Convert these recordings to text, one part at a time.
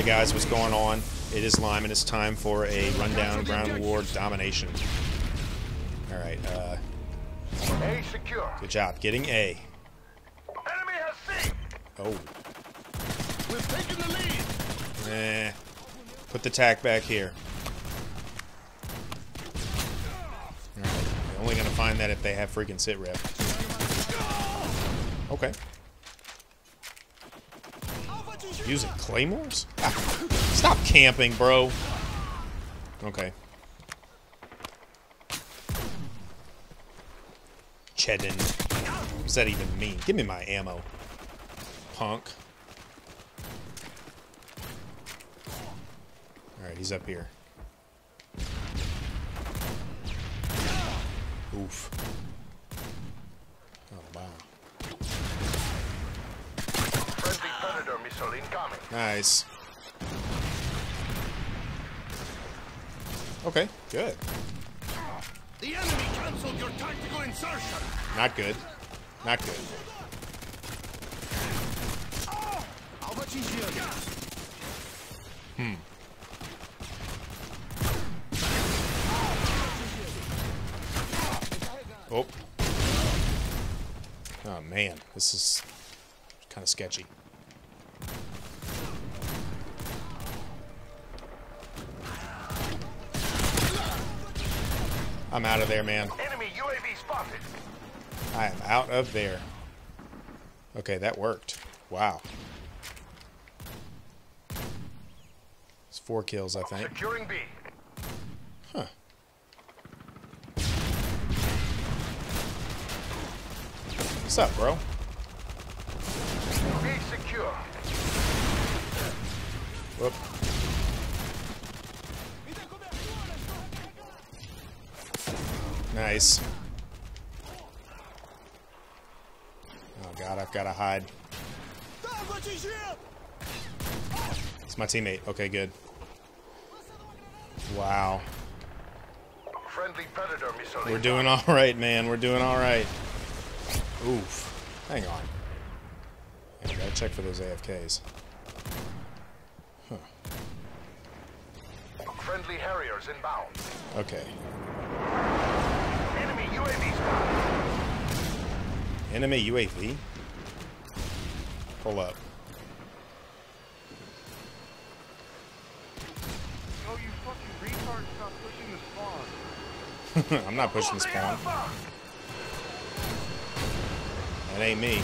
Hey guys, what's going on? It is Lime and it's time for a rundown ground war domination. Alright, uh, A secure. good job. Getting A. Enemy has C. Oh, We've taken the lead. eh. Put the tack back here. Alright, you're only gonna find that if they have freaking sit rep. Okay. Using claymores? Stop camping, bro. Okay. Cheddin. What does that even mean? Give me my ammo. Punk. Alright, he's up here. Oof. Oh, wow. Friendly Predator missile incoming. Nice. Okay, good. The enemy canceled your tactical insertion. Not good. Not good. Oh, how much is here? Oh. Oh man, this is kind of sketchy. I'm out of there, man. Enemy UAV spotted. I am out of there. Okay, that worked. Wow. It's four kills, I think. Securing B. Huh. What's up, bro? B secure. Whoop. Nice. Oh god, I've got to hide. It's my teammate. Okay, good. Wow. Friendly Predator We're doing all right, man. We're doing all right. Oof. Hang on. I gotta check for those AFKs. Huh. Friendly Harriers inbound. Okay. Enemy UAV spotted. Enemy UAV? Pull up. No, you fucking retard, stop pushing the spawn. I'm not pushing the spawn. That ain't me.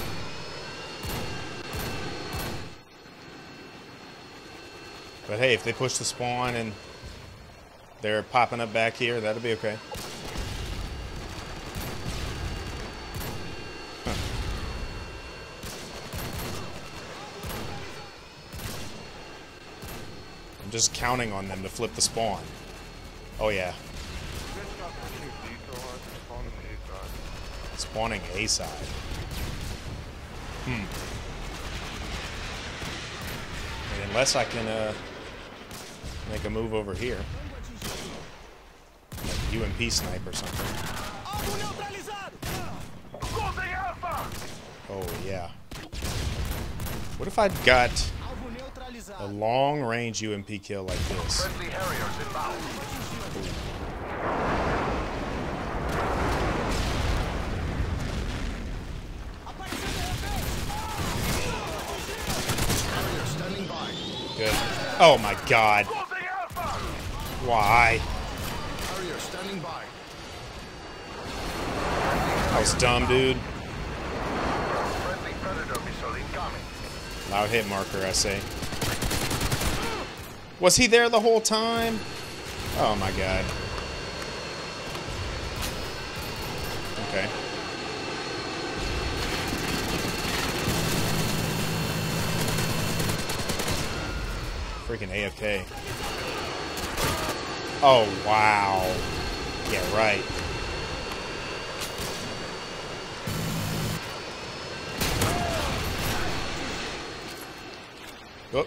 But hey, if they push the spawn and they're popping up back here, that'll be okay. I'm just counting on them to flip the spawn. Oh yeah, spawning A side. Hmm. And unless I can uh, make a move over here, like UMP snipe or something. Oh yeah. What if I'd got a long range UMP kill like this? Friendly Harriers inbound. Harrier standing by. Good. Oh my god. Why? Harrier standing by. That was dumb, dude. Friendly Predator missile incoming. Loud hit marker, I say. Was he there the whole time? Oh my god. Okay. Freaking AFK. Oh, wow. Yeah, right. Oh.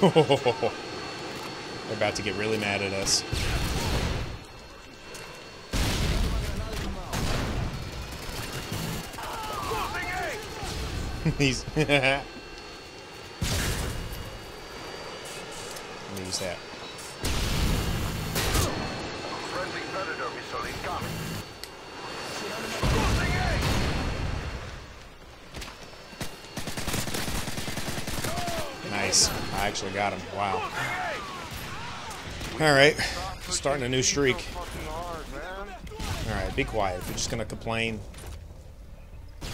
They're about to get really mad at us. He's. Let me use that. Friendly Predator missile incoming. Nice. I actually got him. Wow. All right. Starting a new streak. so fucking hard, man. All right, be quiet. If you're just gonna complain, I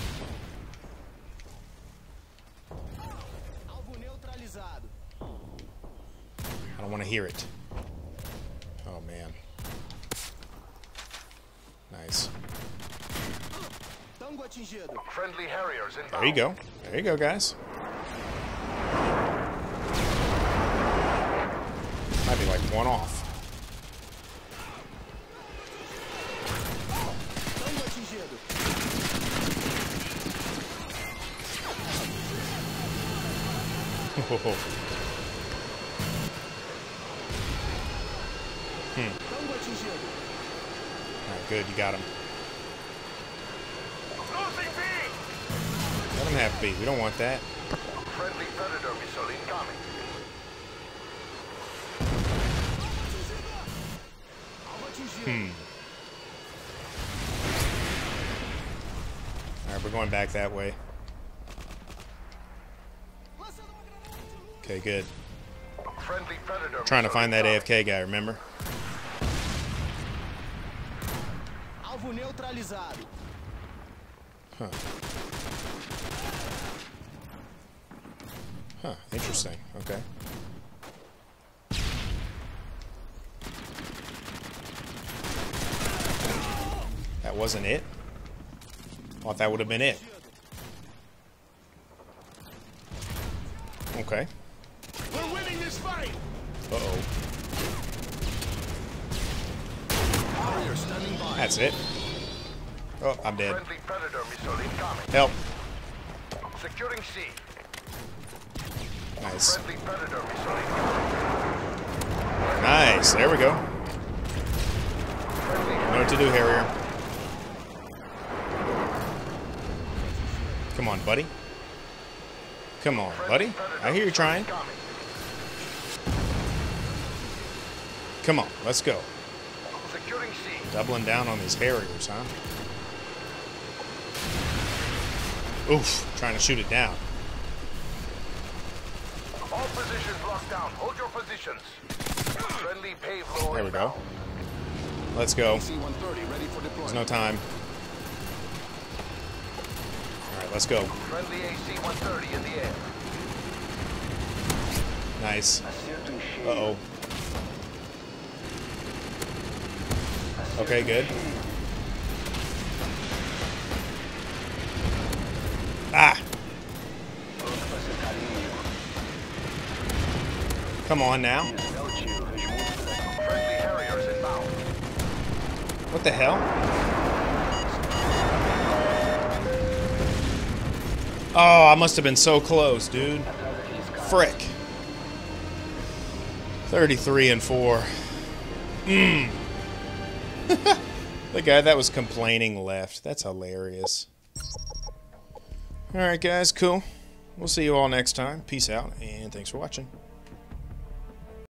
don't want to hear it. Oh man. Nice. Friendly Harriers inbound. There you go. There you go, guys. Might be like one off. Hmm. Tango atingido. Tango atingido. All right, good. You got him. Let him have B. We don't want that. Friendly Predator missile incoming. Alvo atingido. Hmm. All right, we're going back that way. Lançando uma granada de luz. Okay, good. Friendly Predator Trying to find that. AFK guy. Remember? Alvo neutralizado. Huh. Huh. Interesting. Okay. That wasn't it. Thought that would have been it. Okay. We're winning this fight. Uh oh. Harrier standing by. That's it. Oh, I'm dead. Friendly Predator missile incoming. Help. Securing C. Nice. Friendly Predator missile incoming. Nice. There we go. Know what to do, Harrier. Come on, buddy. Come on, buddy. I hear you trying. Come on, let's go. Doubling down on these Harriers, huh? Oof, trying to shoot it down. All positions locked down. Hold your positions. Friendly pave There we go. Let's go. C-130 ready for There's no time. Let's go. Friendly AC-130 in the air. Nice. Uh-oh. Okay, good. Ah! Come on now. Friendly Harriers inbound. What the hell? Oh, I must have been so close, dude. Frick. 33 and 4. Mmm. the guy that was complaining left. That's hilarious. Alright, guys, cool. We'll see you all next time. Peace out, and thanks for watching.